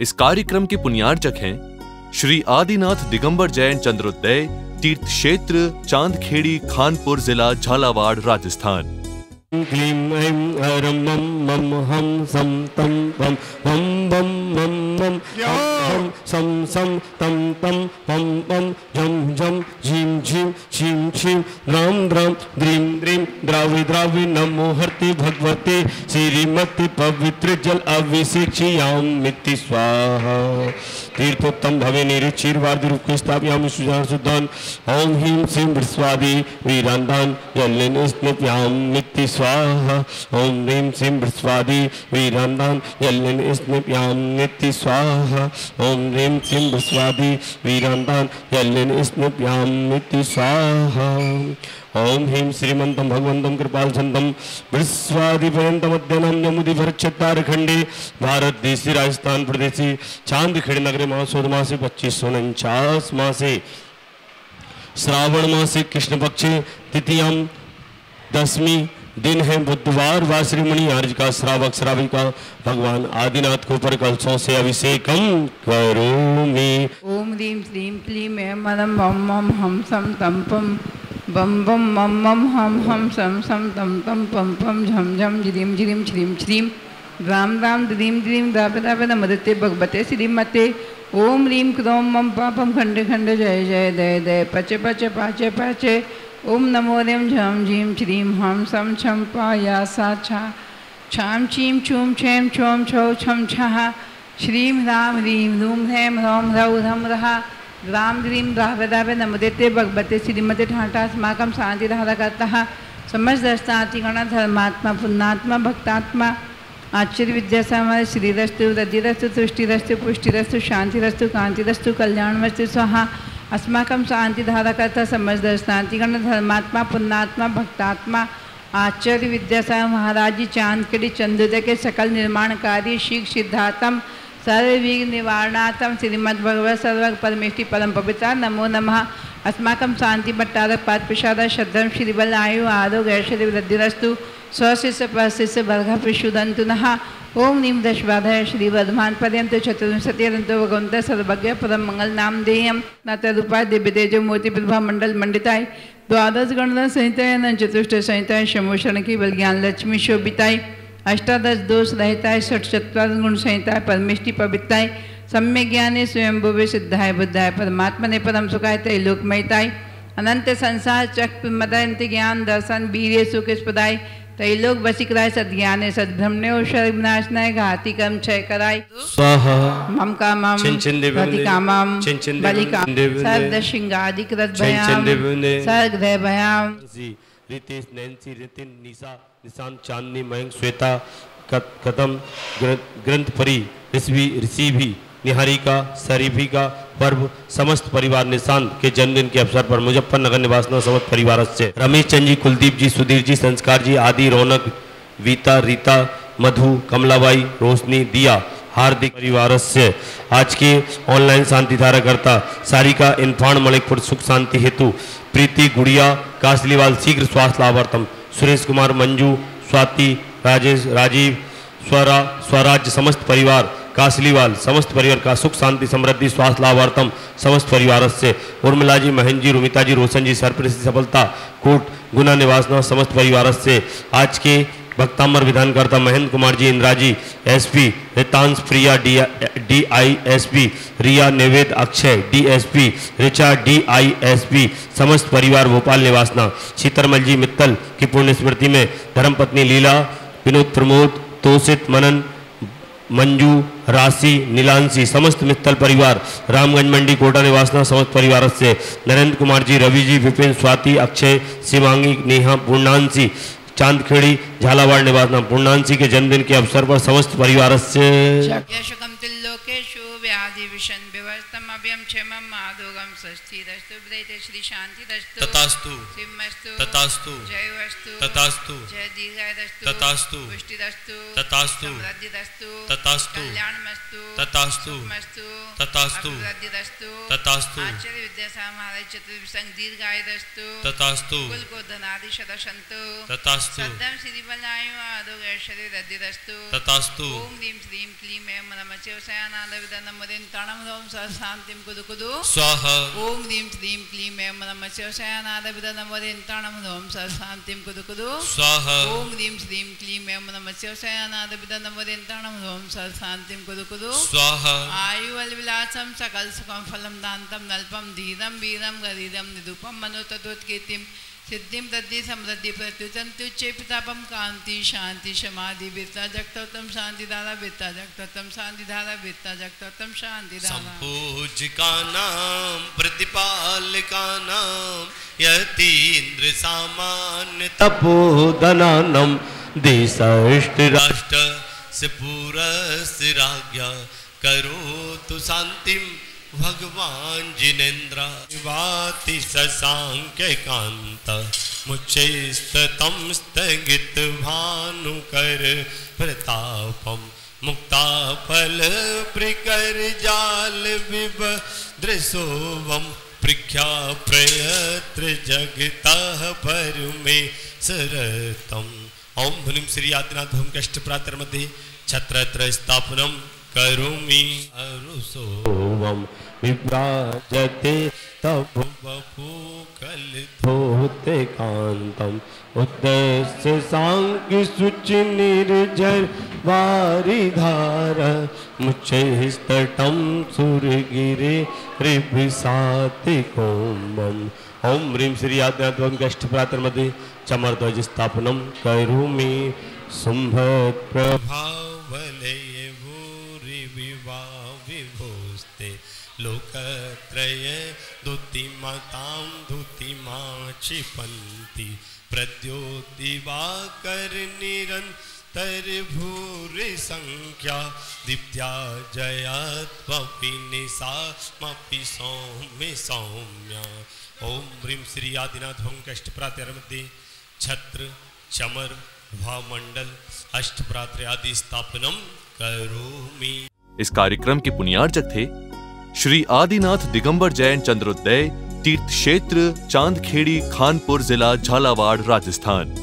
इस कार्यक्रम के पुण्यार्चक हैं श्री आदिनाथ दिगंबर जैन चंद्रोदय, तीर्थ क्षेत्र, चांदखेड़ी, खानपुर जिला, झालावाड़, राजस्थान। क्लीं ऐं हरं मं मं हं सं तं पं वं वं मं मं, हं सं सं तं तं पं पं झं झं, झीं झीं शीं शीं द्रां द्रां द्रीं द्रीं, द्रावि द्रावि, नमो हर्ति भगवते, श्रीमति पवित्र जल अभिषेक्षयामिति स्वाहा। तीर्थोत्तम भवे निरुचिर्वादि रूप के स्थापयामि सुजान सुदान ओम ह्रीं श्रीं विस्वादि वीरांदान यल्लिन स्निप्यामिति स्वाहा। ओम ह्रीं श्रीं विस्वादि वीरांदान यल्लिन स्निप्यामिति स्वाहा। ओम ह्रीं श्रीं विस्वादि वीरांदान यल्लिन स्निप्यामिति स्वाहा। ओम ह्रीं श्रीमन्तं भगवन्तं कृपालचन्दं विश्वादिपर्यन्तमध्यनं भारत देशी, राजस्थान प्रदेशी, चांदखेड़ नगरे महोत्सव मासे पच्चीस सौ उनचास मासे, श्रावण मासे कृष्ण पक्षे तिथियाम दसवीं दिन है बुधवार, व श्रीमणि आर्ज का श्रावक श्राविका। भगवान आदिनाथ को पर कलशों से अभिषेकम करोमि ओम ह्रीं श्रीं क्लीं ऐं मदं मम मम हम सम तम पम बम बम मम मम हम हम सम सम तम तम पम पम झम झम झिरिम झिरिम श्रीम श्रीम राम राम द्रीम द्रीम दाप दाप नमदते भगवते श्रीमते। ओम ह्रीं क्रोम मम पापम खंडे खंडे जय जय दय दय। पचे पचे पाचे पाचे। ओम नमो रेम झम झीम श्रीं हम सम छम पाया सा छा। छाम छीम छूम छेम छोम छौ छम छः। श्रीं ह्रां ह्रीं ह्रूं ह्रैं ह्रौं ह्रौं रहा ग्राम ग्रीम रावे नमदेते भगवते श्रीमते ठाटा अस्माकं समस्तस्तातिगण धर्मात्मा पुण्यात्मा, भक्तात्मा। आश्चर्य विद्यासा हमारे श्रीरस्तु रदिरस्तु तुष्टिरस्तु, पुष्टिरस्तु कांतिरस्तु कल्याणमस्तु, स्वाहा। अस्माकं शांतिधारकर्ता समस्तस्तातिगण धर्मात्मा, पुण्यात्मा, भक्तात्मा, आचार्य विद्यासागर महाराज जी चांदकड़ी चंद्रोदय के सकल निर्माणकारी शीख सिद्धार्थम, सर्वविघ्न निवारणार्थम, श्रीमद्भगवत सर्व परमेष्टि परम पवित्र नमो नमः। अस्माकं शांति भट्टारक पाद प्रसाद श्रद्धम श्रीबल आयु आरोग्य ऐश्वर्य वृद्धिरस्तु। स्वशिष्य परशिष्य वर्ग प्रशुदंतु नः। नीम दशवाधय श्री वर्धमान पर्यंत चतुर्विंशतिरंतो भगवंत सर्वज्ञ नाम देयम नतरूपाय दिव्य तेजो मूर्ति प्रभा मंडल मंडिताय द्वादश गणना संहिताय न चतुष्ट संहिताय शमोषण की बल ज्ञान लक्ष्मी शोभिताय अष्टादश दोष रहताय षट चतुर्थ गुण संहिताय परमेष्टि पवित्राय सम्य ज्ञाने स्वयं भुवे सिद्धाय बुद्धाय परमात्मा ने परम सुखाय त्रैलोकमयताय अनंत संसार चक्र मदंत ज्ञान दर्शन वीर सुख स्पदाय। त्रैलोक वसिकराय सद्ज्ञाने सद्भ्रमणे और विनाशनाय घाति कर्म क्षय कराय। स्वाहा। मम कामम भति कामम चिंचिन बलि देवुंदे, देवुंदे, सर्द श्रृंगादि कृत भयाम सर्ग भय भयाम रितेश नैन्सी रितिन निशा निशांत चांदनी मयंक श्वेता कदम ग्रंथ परी ऋषि ऋषि भी निहारिका सरीभिका पर्व समस्त परिवार निशांत के जन्मदिन के अवसर पर मुजफ्फरनगर निवासना समस्त परिवार से रमेश चंद जी, कुलदीप जी, सुधीर जी, संस्कार जी, आदि, रौनक, वीता, रीता, मधु, कमलाबाई, रोशनी, दिया, हार्दिक परिवार से आज के ऑनलाइन शांति धाराकर्ता सारिका इन्फान मलिकपुर, सुख शांति हेतु, प्रीति गुड़िया, कासलीवाल, शीघ्र स्वास्थ्य लाभार्थम, सुरेश कुमार, मंजू, स्वाति, राजेश, राजीव, स्वरा स्वराज्य समस्त परिवार कासलीवाल, समस्त परिवार का सुख, शांति, समृद्धि, स्वास्थ्य लाभार्थम समस्त परिवार से। उर्मिला जी महेंद्र जी, रुमिता जी, रोशन जी सरप्रेसी सफलता, कोट, गुना निवासना, समस्त परिवार से। आज के भक्तांबर विधानकर्ता Mahendra Kumar ji, Indira ji, SP, Ritansh Priya, D D I S P Riya, Nived, Akshay D S P Richa D I S P समस्त परिवार, भोपाल निवासना। शीतरमल जी, मित्तल की पुण्य स्मृति में धर्मपत्नी लीला, विनोद प्रमोद तोषित मनन मंजू, राशि, नीलांशी समस्त मित्तल परिवार, रामगंज मंडी, कोटा निवासना समस्त परिवार से। नरेंद्र कुमार जी, रवि जी, विपिन, स्वाति, अक्षय शिवांगी नेहा, पूर्णांशी, चांदखेड़ी, झालावाड़, निवासना, पूर्णांशी के जन्मदिन के अवसर पर समस्त परिवार से। तिल्लोकेषु व्याधि विषण विवर्तम अभ्यम क्षेमम माधुगम षष्ठीरस्तु ब्रैते श्री शांतिरस्तु तथास्तु सिंहस्तु। तथास्तु जयवस्तु। तथास्तु जय दीर्घायस्तु तथास्तु पुष्टिरस्तु तथास्तु समृद्धिरस्तु तथास्तु कल्याणमस्तु। तथास्तु सुखमस्तु। तथास्तु अभिवृद्धिरस्तु तथास्तु। आचार्य विद्यासामालय चतुर्विसंग दीर्घायुरस्तु तथास्तु कुल को धनादि सदशंतु तथास्तु। सद्दम श्री बलायु रद्दिरस्तु तथास्तु। ओम ह्रीं श्रीं क्लीं ऐं नमः शिवसायानाद विदनं मदिं तणं ह्रौं स कुदु कुदु। स्वाहा। ओम ह्रीं श्रीं क्लीं ऐं नमः शिवसायानाद विदनं मदिं तणं ह्रौं स शान्तिं कुदु कुदु। स्वाहा। ओम ह्रीं श्रीं क्लीं ऐं नमः शिवसायानाद विदनं मदिं तणं ह्रौं स कुदु कुदु। स्वाहा। आयुवल्विलासं सकल सुखं फलं दान्तं नल्पं धीरं वीरं गरीरं निरूपं मनोतत्वत्कीर्तिं सिद्धिं तद्धि समृद्धि प्रत्युचन्त्युच्चेपितापं कान्ति शान्ति समाधि वित्ता जगतोत्तम शान्तिधारा वित्ता जगतोत्तम शान्तिधारा वित्ता जगतोत्तम शान्तिधारा सम्पूजिकानां प्रतिपालिकानां यतीन्द्र सामान्य तपोधनानं देशष्टराष्ट्र से पूरस्य राज्ञा करोतु शान्तिं भगवान् जिनेन्द्र। वाति ससाङ्ख्यकान्त मुच्चैस्ततं स्थगित भानुकर प्रतापम् मुक्ताफल प्रकर जाल विव दृशोवम प्रख्या प्रयत्र जगतः पर में सरतम ओम ह्रीं श्री आदिनाथ भूम कष्ट प्रातर मध्ये छत्रत्र स्थापनम करोमि अरुसोवम विभ्राजते कलितोते कांतम उद्देश्य सांग सुच निर्जर वारिधार मुच्चैस्तटं सुरगिरे रिभिसाति कोम्बम ओम ह्रीं श्री आदिनाथवं कष्टप्रातर्मध्ये स्थापनं करोमि। शुम्भ लोकत्रय दुतिमतां दुतिमा क्षिपन्ति प्रद्योतिवाकर निरन्तर भूरि संख्या दिव्या जयत्वपि निशामपि सौम्य सौम्या। ओम ह्रीं श्री आदिनाथ भं कष्टप्रात्यमध्ये छत्र, चमर भामंडल अष्टप्रात्र आदि स्थापनम करोमि। इस कार्यक्रम के पुण्यार्जक थे श्री आदिनाथ दिगंबर जैन चंद्रोदय तीर्थ क्षेत्र चांदखेड़ी खानपुर जिला झालावाड़ राजस्थान।